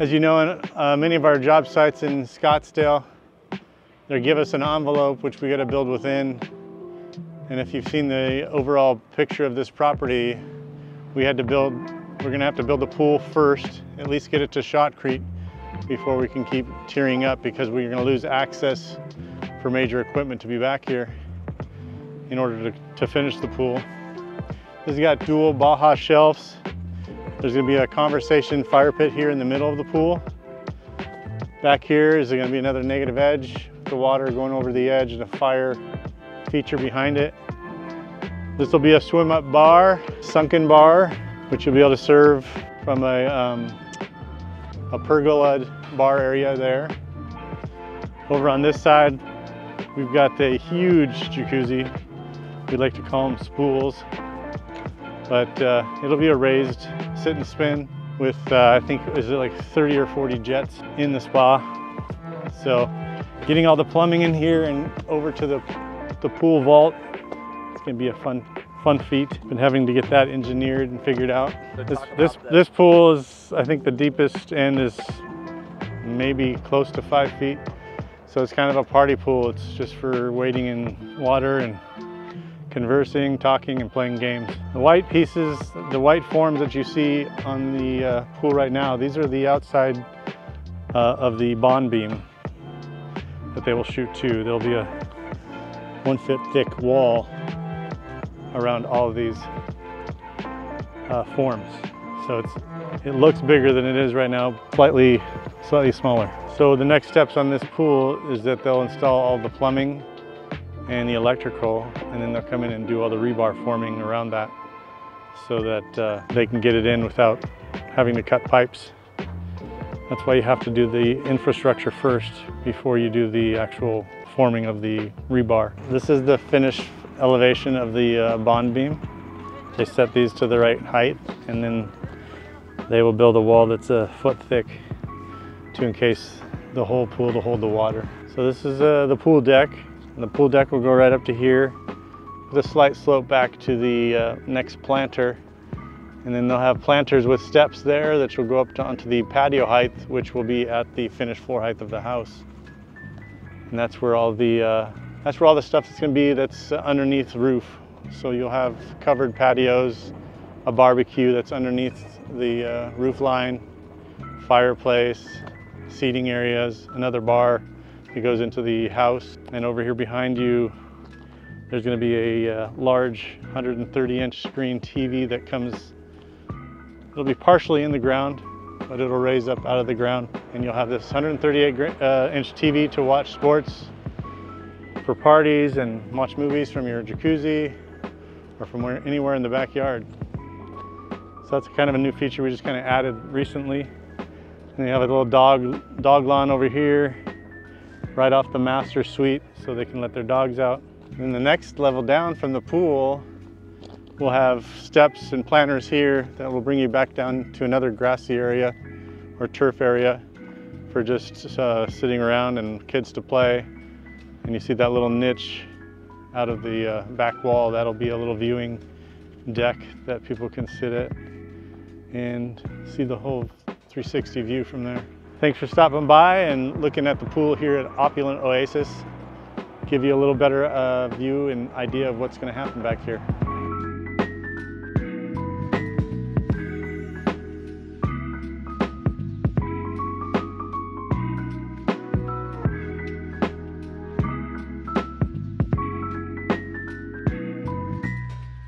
As you know, uh, many of our job sites in Scottsdale, they give us an envelope which we got to build within. And if you've seen the overall picture of this property, we had to build, we're gonna have to build the pool first, at least get it to shotcrete before we can keep tearing up because we're gonna lose access for major equipment to be back here in order to, to finish the pool. This has got dual Baja shelves. There's gonna be a conversation fire pit here in the middle of the pool. Back here is gonna be another negative edge, the water going over the edge and a fire feature behind it. This will be a swim up bar, sunken bar, which you'll be able to serve from a, um, a pergola bar area there. Over on this side, we've got a huge jacuzzi. We like to call them spools, but uh, it'll be a raised sit and spin with, uh, I think, is it like 30 or 40 jets in the spa. So getting all the plumbing in here and over to the, the pool vault, it's gonna be a fun, fun feat. Been having to get that engineered and figured out. This, this, this pool is, I think the deepest end is maybe close to five feet. So it's kind of a party pool. It's just for wading in water and conversing, talking, and playing games. The white pieces, the white forms that you see on the uh, pool right now, these are the outside uh, of the bond beam that they will shoot to. There'll be a one foot thick wall around all of these uh, forms. So it's, it looks bigger than it is right now, slightly, slightly smaller. So the next steps on this pool is that they'll install all the plumbing and the electrical, and then they'll come in and do all the rebar forming around that so that uh, they can get it in without having to cut pipes. That's why you have to do the infrastructure first before you do the actual forming of the rebar. This is the finished elevation of the uh, bond beam. They set these to the right height and then they will build a wall that's a foot thick to encase the whole pool to hold the water. So this is uh, the pool deck. And the pool deck will go right up to here with a slight slope back to the uh, next planter. And then they'll have planters with steps there that will go up to, onto the patio height, which will be at the finished floor height of the house. And that's where all the, uh, that's where all the stuff that's gonna be that's underneath roof. So you'll have covered patios, a barbecue that's underneath the uh, roof line, fireplace, seating areas, another bar that goes into the house. And over here behind you, there's gonna be a uh, large 130 inch screen TV that comes, it'll be partially in the ground, but it'll raise up out of the ground. And you'll have this 138 uh, inch TV to watch sports for parties and watch movies from your jacuzzi or from where, anywhere in the backyard. So that's kind of a new feature we just kind of added recently. And you have a little dog, dog lawn over here, right off the master suite so they can let their dogs out. And the next level down from the pool, we'll have steps and planters here that will bring you back down to another grassy area or turf area for just uh, sitting around and kids to play. And you see that little niche out of the uh, back wall, that'll be a little viewing deck that people can sit at and see the whole 360 view from there. Thanks for stopping by and looking at the pool here at Opulent Oasis. Give you a little better uh, view and idea of what's gonna happen back here.